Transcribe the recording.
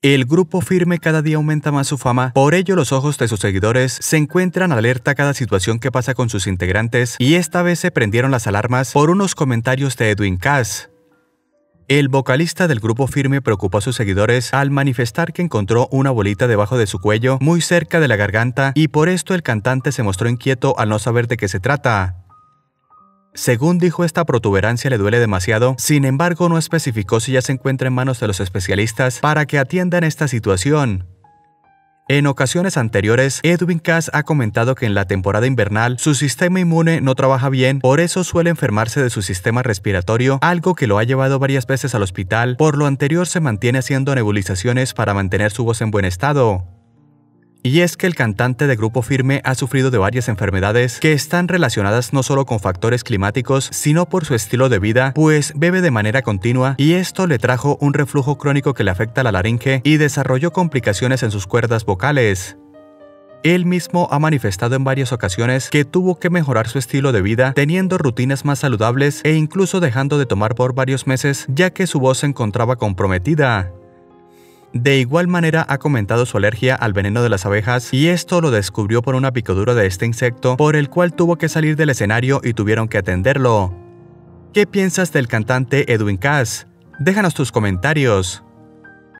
El grupo firme cada día aumenta más su fama, por ello los ojos de sus seguidores se encuentran alerta a cada situación que pasa con sus integrantes y esta vez se prendieron las alarmas por unos comentarios de Edwin Cass. El vocalista del grupo firme preocupó a sus seguidores al manifestar que encontró una bolita debajo de su cuello muy cerca de la garganta y por esto el cantante se mostró inquieto al no saber de qué se trata. Según dijo, esta protuberancia le duele demasiado, sin embargo no especificó si ya se encuentra en manos de los especialistas para que atiendan esta situación. En ocasiones anteriores, Edwin Cass ha comentado que en la temporada invernal su sistema inmune no trabaja bien, por eso suele enfermarse de su sistema respiratorio, algo que lo ha llevado varias veces al hospital, por lo anterior se mantiene haciendo nebulizaciones para mantener su voz en buen estado. Y es que el cantante de Grupo Firme ha sufrido de varias enfermedades que están relacionadas no solo con factores climáticos, sino por su estilo de vida, pues bebe de manera continua y esto le trajo un reflujo crónico que le afecta a la laringe y desarrolló complicaciones en sus cuerdas vocales. Él mismo ha manifestado en varias ocasiones que tuvo que mejorar su estilo de vida teniendo rutinas más saludables e incluso dejando de tomar por varios meses ya que su voz se encontraba comprometida. De igual manera ha comentado su alergia al veneno de las abejas y esto lo descubrió por una picadura de este insecto por el cual tuvo que salir del escenario y tuvieron que atenderlo. ¿Qué piensas del cantante Edwin Cass? Déjanos tus comentarios.